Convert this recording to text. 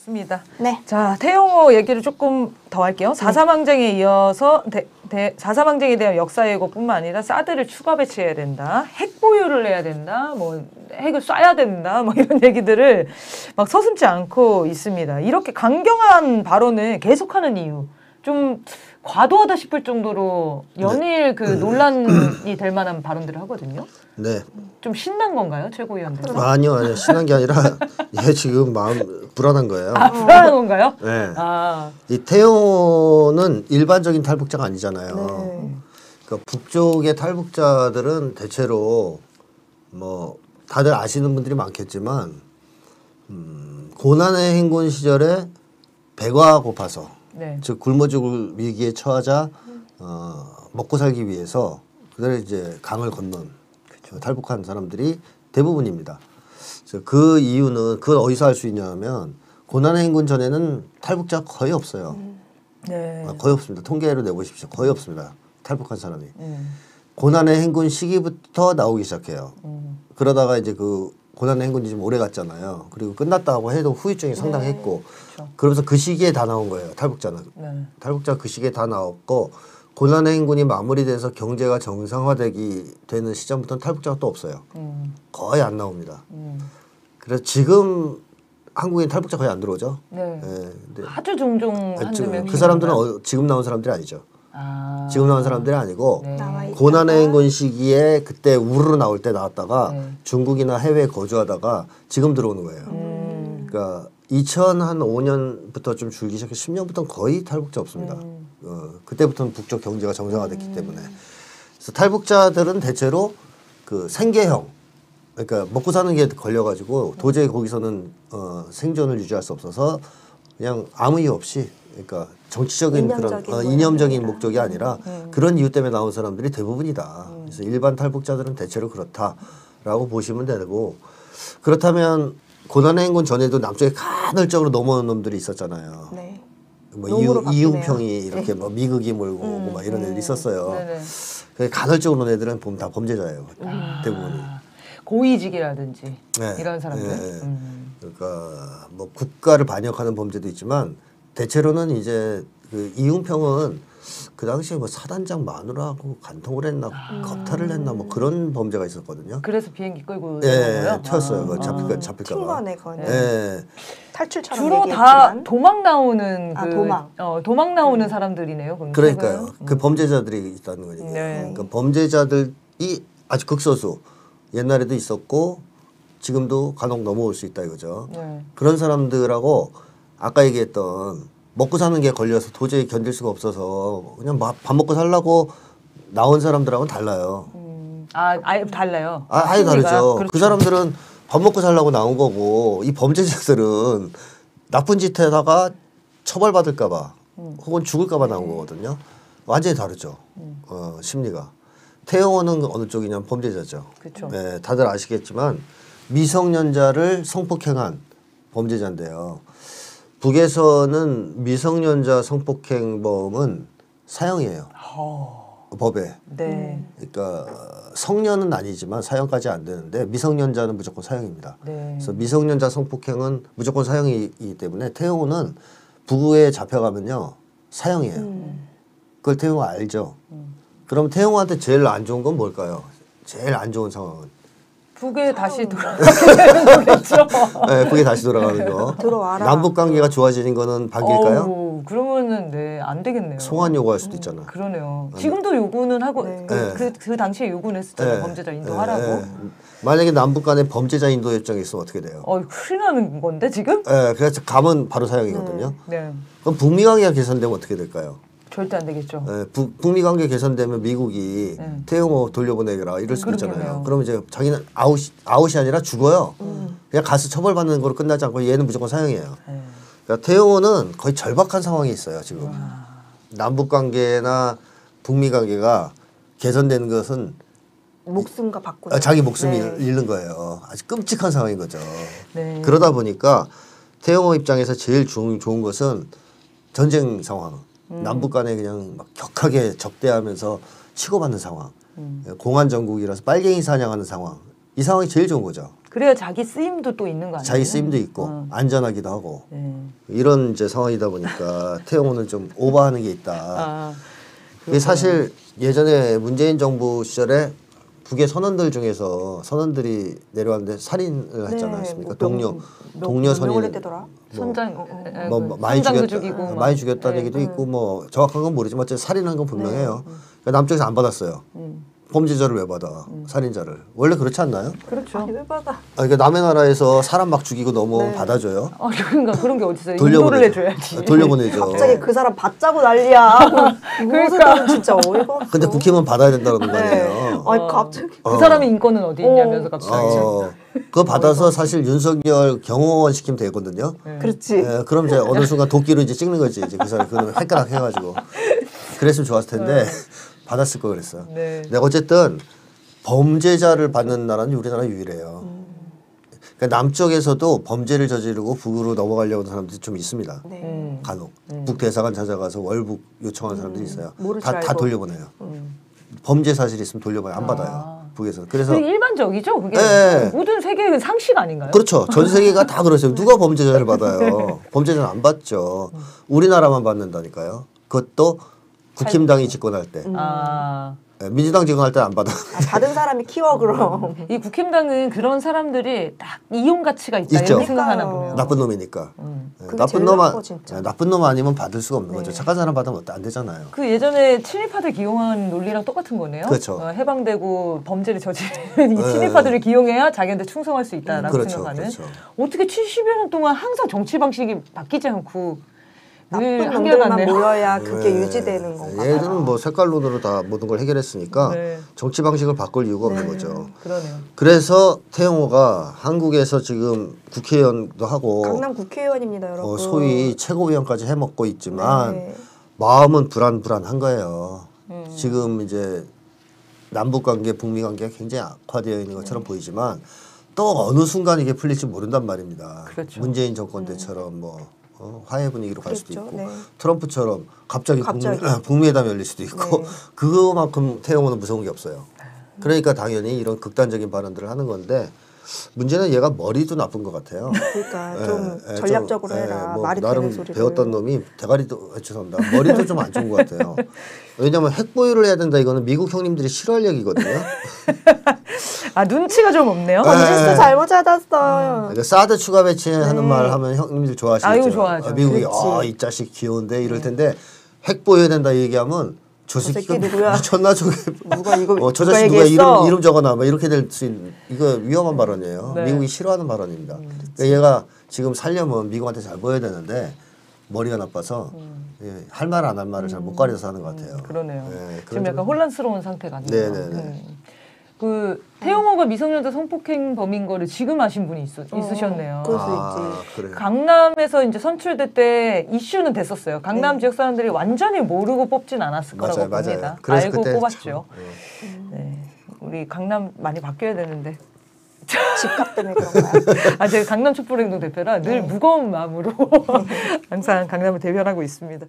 좋습니다. 네. 자, 태영호 얘기를 조금 더 할게요. 사사망쟁에 이어서 대, 대, 사사망쟁에 대한 역사 예고뿐만 아니라 사드를 추가 배치해야 된다. 핵 보유를 해야 된다. 뭐 핵을 쏴야 된다. 뭐 이런 얘기들을 막 서슴지 않고 있습니다. 이렇게 강경한 발언을 계속하는 이유. 좀 과도하다 싶을 정도로 연일 그 논란이 될 만한 발언들을 하거든요. 네. 좀 신난 건가요, 최고위원들? 아니요, 아니요. 신난 게 아니라 얘 지금 마음 불안한 거예요. 아, 불안한 건가요? 네. 아, 이 태호는 일반적인 탈북자가 아니잖아요. 네. 그 북쪽의 탈북자들은 대체로 뭐 다들 아시는 분들이 많겠지만 음, 고난의 행군 시절에 배가 고파서 네. 즉 굶어 죽을 위기에 처하자 어, 먹고 살기 위해서 그대로 이제 강을 건넌 탈북한 사람들이 대부분입니다. 그 이유는 그걸 어디서 알 수 있냐면 고난의 행군 전에는 탈북자 거의 없어요. 네. 아, 거의 없습니다. 통계로 내보십시오. 거의 없습니다. 탈북한 사람이. 음, 고난의 행군 시기부터 나오기 시작해요. 음. 그러다가 이제 그 고난의 행군이 좀 오래 갔잖아요. 그리고 끝났다고 해도 후유증이 상당했고 그렇죠. 그러면서 그 시기에 다 나온 거예요. 탈북자는. 네. 탈북자 그 시기에 다 나왔고 고난의 행군이 마무리돼서 경제가 정상화되기 되는 시점부터는 탈북자가 또 없어요. 음, 거의 안 나옵니다. 음. 그래서 지금 한국인 탈북자 거의 안 들어오죠. 네. 예, 근데 아주 종종 아, 한두. 그 사람들은 어, 지금 나온 사람들이 아니죠. 아, 지금 나온 사람들이 아니고 네. 고난의 행군 시기에 그때 우르르 나올 때 나왔다가 네. 중국이나 해외에 거주하다가 지금 들어오는 거예요. 음, 그러니까 2005년부터 좀 줄기 시작해 10년부터는 거의 탈북자 없습니다. 음. 어, 그때부터는 북쪽 경제가 정상화됐기 때문에 그래서 탈북자들은 대체로 그 생계형 그러니까 먹고 사는 게 걸려가지고 도저히 거기서는 어, 생존을 유지할 수 없어서 그냥 아무 이유 없이 그러니까 정치적인 그런 이념적인 어, 뭐 이념적인 이런 목적이 아니라 그런 이유 때문에 나온 사람들이 대부분이다. 그래서 일반 탈북자들은 대체로 그렇다라고 보시면 되고 그렇다면 고난의 행군 전에도 남쪽에 간헐적으로 넘어오는 놈들이 있었잖아요. 네. 뭐 이유, 바뀌네요. 이웅평이 이렇게 뭐 미국이 몰고 오고 막 이런 애들이 있었어요. 네네. 그 간헐적으로 온 애들은 보면 다 범죄자예요. 대부분이. 고위직이라든지 네. 이런 사람들. 네. 음. 그러니까 뭐 국가를 반역하는 범죄도 있지만 대체로는 이제 그 이웅평은 그 당시에 뭐 사단장 마누라하고 간통을 했나 아. 겁탈을 했나 뭐 그런 범죄가 있었거든요. 그래서 비행기 끌고 예, 거예요? 튀었어요. 아. 잡힐까 잡힐까 봐. 친구네 거는 예. 탈출처럼 주로 다 얘기했지만 도망 나오는 아, 그 도망. 어, 도망 나오는 사람들이네요. 그럼 그러니까요. 최근? 그 범죄자들이 있다는 거죠. 네. 그러니까 범죄자들이 아주 극소수 옛날에도 있었고 지금도 간혹 넘어올 수 있다 이거죠. 네. 그런 사람들하고 아까 얘기했던 먹고 사는 게 걸려서 도저히 견딜 수가 없어서 그냥 마- 밥 먹고 살라고 나온 사람들하고는 달라요. 음, 아, 아예 달라요. 아, 아예 심리가. 다르죠. 그렇죠. 그 사람들은 밥 먹고 살라고 나온 거고 이 범죄자들은 나쁜 짓 하다가 처벌받을까봐 음. 혹은 죽을까봐 나온 거거든요. 완전히 다르죠. 음. 어, 심리가. 태영호는 어느 쪽이냐면 범죄자죠. 그렇죠. 네, 다들 아시겠지만 미성년자를 성폭행한 범죄자인데요. 북에서는 미성년자 성폭행범은 사형이에요. 어, 법에. 네. 그러니까 성년은 아니지만 사형까지 안 되는데 미성년자는 무조건 사형입니다. 네. 그래서 미성년자 성폭행은 무조건 사형이기 때문에 태용호는 부부에 잡혀가면요 사형이에요. 그걸 태용호 알죠. 그럼 태용호한테 제일 안 좋은 건 뭘까요? 제일 안 좋은 상황은 북에 다시 돌아가게 되는 거겠죠. 네, 그게 다시 돌아가는 거. 들어와라. 남북 관계가 좋아지는 거는 박일까요? 어우, 그러면은 네, 안 되겠네요. 송환 요구할 수도 있잖아. 그러네요. 지금도 요구는 하고 네. 그, 네. 그, 그 당시에 요구는 했었잖아요. 네, 범죄자 네, 인도하라고. 네. 만약에 남북 간에 범죄자 인도 협정이 있으면 어떻게 돼요? 어, 큰일 나는 건데 지금? 네, 그래서 가면 바로 사형이거든요. 네. 그럼 북미 관계가 개선되면 어떻게 될까요? 절대 안 되겠죠. 예, 북, 북미 관계 개선되면 미국이 네. 태영호 돌려보내라 이럴 수도 그러겠네요. 있잖아요. 그럼 이제 자기는 아웃이, 아웃이 아니라 죽어요. 그냥 가서 처벌받는 거로 끝나지 않고 얘는 무조건 사형이에요. 네. 그러니까 태영호는 거의 절박한 상황이 있어요 지금. 남북 관계나 북미 관계가 개선되는 것은 목숨과 바꾸자. 아, 자기 목숨이 네. 잃는 거예요. 아주 끔찍한 상황인 거죠. 네. 그러다 보니까 태영호 입장에서 제일 좋은, 좋은 것은 전쟁 상황. 음. 남북 간에 그냥 막 격하게 적대하면서 치고받는 상황. 음. 공안 정국이라서 빨갱이 사냥하는 상황. 이 상황이 제일 좋은 거죠. 그래야 자기 쓰임도 또 있는 거 아니에요? 자기 쓰임도 있고 어. 안전하기도 하고 네. 이런 이제 상황이다 보니까 태영호는 좀 오버하는 게 있다. 아, 이게 사실 예전에 문재인 정부 시절에 북의 선원들 중에서 선원들이 내려왔는데 살인을 했지 네, 않았습니까? 뭐 동료 명- 동료 명- 선인 때더라. 선장 어, 어. 에, 뭐그 많이 선장도 죽였다, 죽이고 막. 많이 죽였다는 네. 얘기도 있고 뭐 정확한 건 모르지만 어쨌든 살인한 건 분명해요. 네. 그러니까 남쪽에서 안 받았어요. 음. 범죄자를 왜 받아? 살인자를 원래 그렇지 않나요? 그렇죠. 아니 왜 받아? 아, 그러니까 남의 나라에서 사람 막 죽이고 넘어오면 네. 받아줘요. 아, 그러니까 그런 게 어딨어요? 인도를 돌려보내죠. 해줘야지. 아, 돌려보내죠. 갑자기 그 사람 받자고 난리야. 그러니까. 그러니까 진짜 어이가 없어. 근데 국힘은 받아야 된다는 거 네. 아니에요. 아니 갑자기 그 사람의 인권은 어디 있냐면서 어. 갑자기. 어, 그거 받아서 사실 윤석열 경호원 시키면 되거든요. 그렇지. 예, 그럼 이제 어느 순간 도끼로 이제 찍는 거지. 이제 그 사람 그놈 헷가닥 해가지고 그랬으면 좋았을 텐데 받았을 거 그랬어. 네. 근데 어쨌든 범죄자를 받는 나라는 우리나라 유일해요. 그러니까 남쪽에서도 범죄를 저지르고 북으로 넘어가려고 하는 사람들이 좀 있습니다. 네. 음. 간혹 북 대사관 찾아가서 월북 요청하는 사람들이 있어요. 모르지 다, 다. 돌려보내요. 음. 범죄 사실이 있으면 돌려봐요. 안 아. 받아요. 북에서. 그래서 그게 일반적이죠. 그게 네. 모든 세계의 상식 아닌가요? 그렇죠. 전 세계가 다 그러세요. 누가 범죄자를 받아요? 범죄자는 안 받죠. 우리나라만 받는다니까요. 그것도 국힘당이 집권할 때. 아, 예, 민주당 집권할 때 안 받아. 아, 받은 사람이 키워 그럼. 이 국힘당은 그런 사람들이 딱 이용 가치가 있다 있죠. 이렇게 생각하나. 보네요. 나쁜 놈이니까. 음. 예, 나쁜 놈 나빠, 아. 예, 나쁜 놈 아니면 받을 수가 없는 네. 거죠. 착한 사람 받으면 안 되잖아요. 그 예전에 친일파들 기용한 논리랑 똑같은 거네요. 그렇죠. 어, 해방되고 범죄를 저지른 이 네. 친일파들을 기용해야 자기한테 충성할 수 있다라고 그렇죠, 생각하는. 그렇죠. 어떻게 70여 년 동안 항상 정치 방식이 바뀌지 않고 늘 나쁜. 놈들만 모여야 그게 네. 유지되는 건가 봐요. 얘들은 뭐 색깔론으로 다 모든 걸 해결했으니까 네. 정치 방식을 바꿀 이유가 없는 거죠. 그러네요. 그래서 태영호가 한국에서 지금 국회의원도 하고 강남 국회의원입니다, 여러분. 어, 소위 최고위원까지 해먹고 있지만 네. 마음은 불안불안한 거예요. 음. 지금 이제 남북 관계, 북미 관계가 굉장히 악화되어 있는 것처럼 보이지만 또 어느 순간 이게 풀릴지 모른단 말입니다. 그렇죠. 문재인 정권 때처럼 뭐 어, 화해 분위기로 갈 수도 그렇죠. 있고 네. 트럼프처럼 갑자기, 갑자기. 북미, 북미회담 열릴 수도 있고 네. 그거만큼 태영호는 무서운 게 없어요. 그러니까 당연히 이런 극단적인 발언들을 하는 건데 문제는 얘가 머리도 나쁜 것 같아요. 그러니까 예, 좀 예, 전략적으로 좀, 해라. 예, 뭐 말이 나름 되는 소리를. 배웠던 놈이 대가리도 아, 죄송합니다. 머리도 좀 안 좋은 것 같아요. 왜냐하면 핵 보유를 해야 된다 이거는 미국 형님들이 싫어할 얘기거든요. 아 눈치가 좀 없네요. 네. 번지수 잘못 찾았어요. 그러니까 사드 추가 배치하는 말 하면 형님들 좋아하시죠. 음. 아유, 좋아하죠. 음. 아, 미국이 그렇지. 아 이 자식 귀여운데 이럴 텐데 핵 보유해야 된다 얘기하면 저 새끼 누구야? 미쳤나 저게 누가 이거 어, 저 자식 누가? 이름 이름 적어놔 막 이렇게 될 수 있는 이거 위험한 발언이에요. 네. 음, 미국이 싫어하는 발언입니다. 그러니까 얘가 지금 살려면 미국한테 잘 보여야 되는데 머리가 나빠서 예, 할말 안 할 말을 잘못 가려서 하는 것 같아요. 음. 그러네요. 예, 지금 약간 점- 혼란스러운 상태 같네요. 네네네. 음. 그 태용호가 미성년자 성폭행 범인 거를 지금 아신 분이 있, 있으셨네요. 그럴 수 아, 그래요. 강남에서 이제 선출될 때 이슈는 됐었어요. 강남 지역 사람들이 완전히 모르고 뽑진 않았을 맞아요, 거라고 맞아요. 봅니다. 그래서 알고 그때 뽑았죠. 참, 예. 네. 우리 강남 많이 바뀌어야 되는데. 집값 때문에 그런가요? 아, 제가 강남 촛불행동 대표라 늘 무거운 마음으로 항상 강남을 대변하고 있습니다.